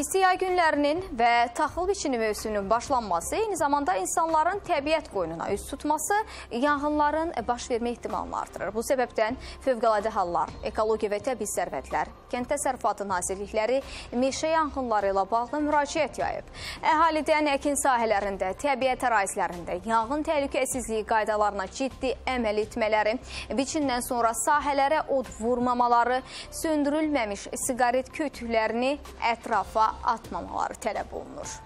İsti yay günlərinin və taxıl biçini mövsümünün başlanması, eyni zamanda insanların təbiət qoynuna üst tutması yanğınların baş vermə ehtimalını artırır. Bu səbəbdən Fövqəladə Hallar, Ekologiya və Təbii Sərvətlər, Kənd Təsərrüfatı Nazirlikləri meşə yanğınları ilə bağlı müraciət yayıb. Əhalidən əkin sahələrində, təbiət ərazilərində yanğın təhlükəsizliyi qaydalarına ciddi əməl etmələri, biçindən sonra sahələrə od vurmamaları, söndürülməmiş siqaret kötüklərini ətrafa atmamaları tələb olunur.